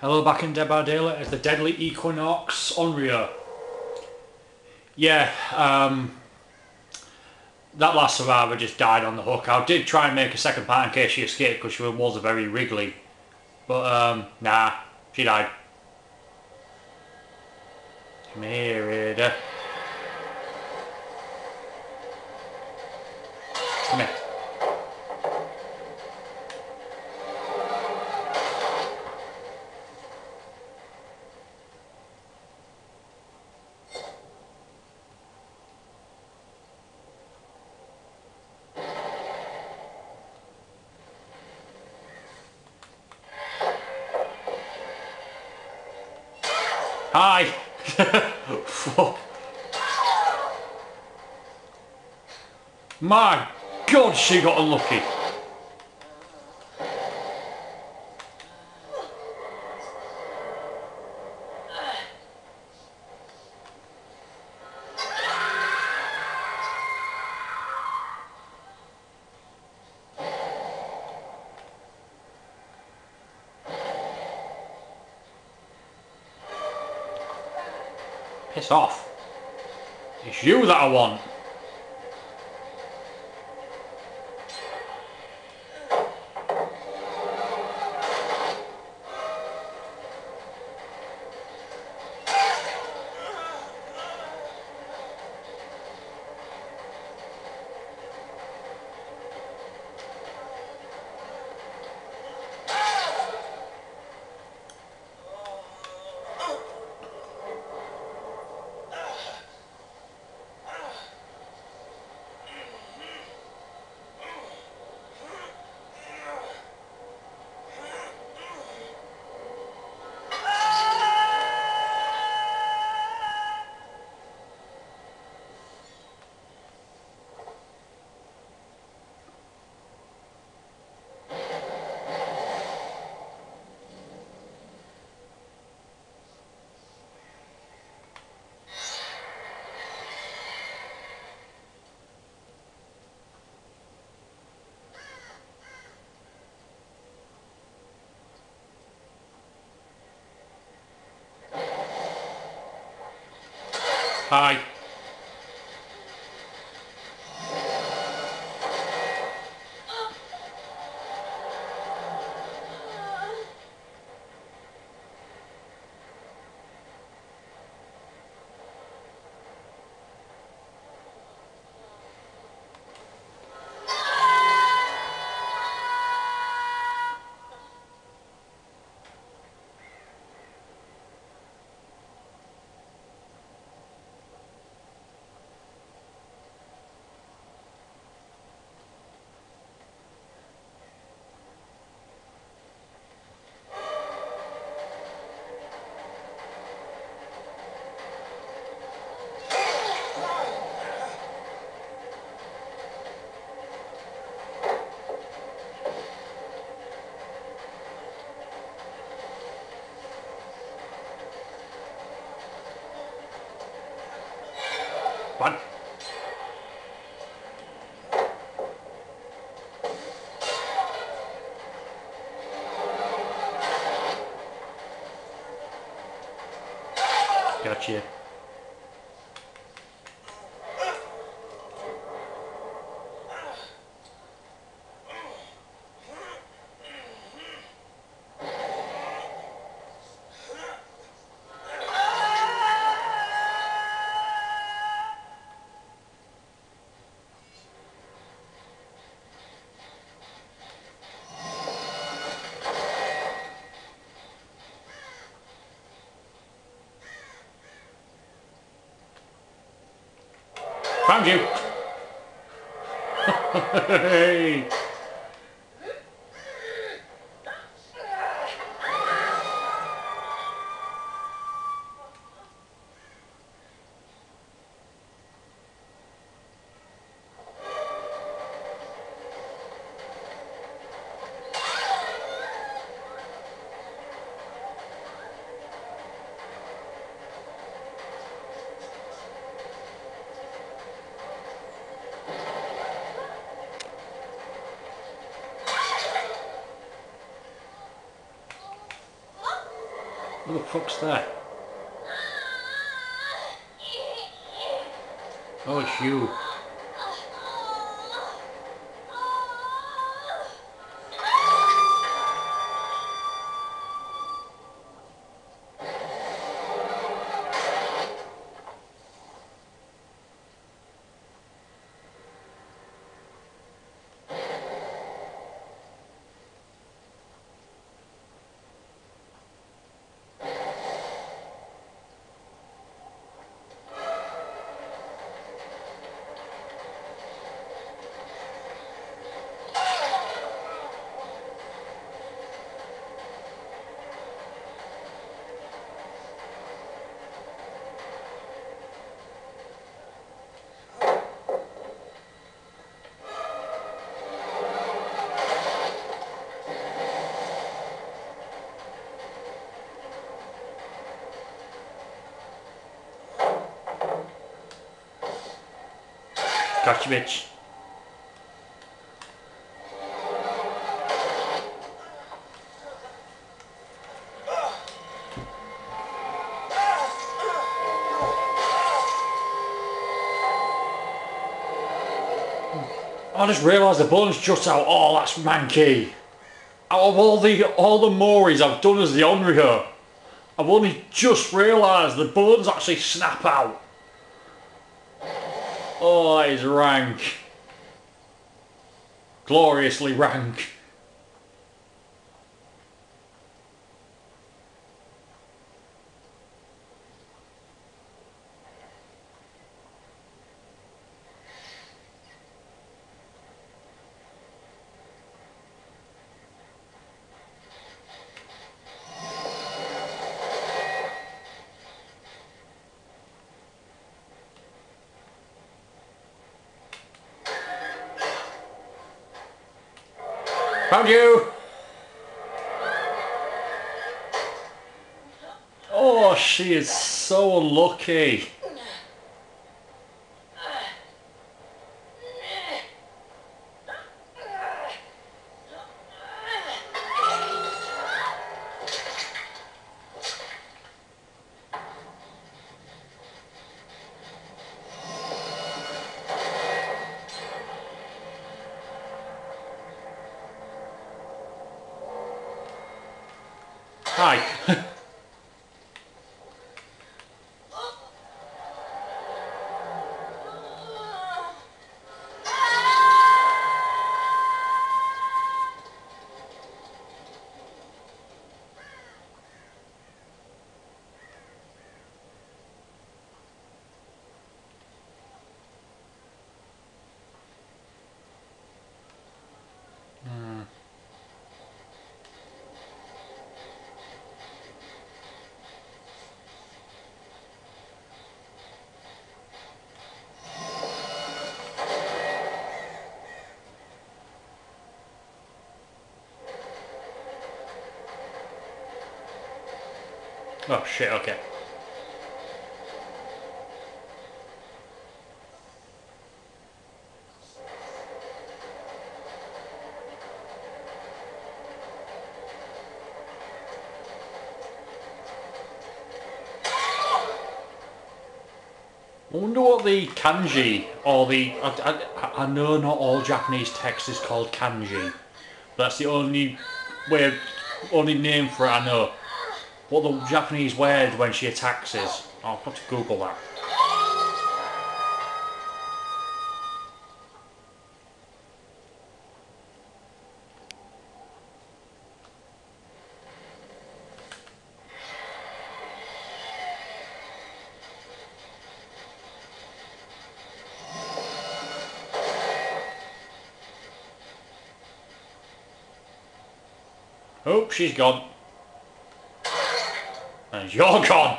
Hello back in Daylight as the Deadly Equinox Onryo. Yeah, um, that last survivor just died on the hook. I did try and make a second part in case she escaped because she was a very wriggly. But um, nah, she died. Come here, Ada. Hi! My God, she got unlucky. Piss off. It's you that I want. Hi. Gotcha. Found you. hey. Who the fuck's there? Oh, it's you. I just realised the button's just out. Oh, that's manky. Out of all the all the Moris I've done as the Onryo, I've only just realised the bones actually snap out. Oh, that is rank. Gloriously rank. Found you! Oh, she is so lucky. Hi. Oh shit, okay. I wonder what the kanji or the I, I, I know not all Japanese text is called kanji, that's the only way, only name for it I know. What the Japanese word when she attacks is. I'll have to Google that. Oh, she's gone. And you're gone.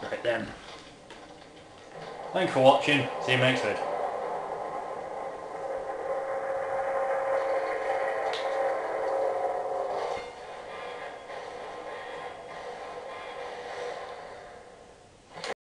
Right then. Thanks for watching. See you next vid.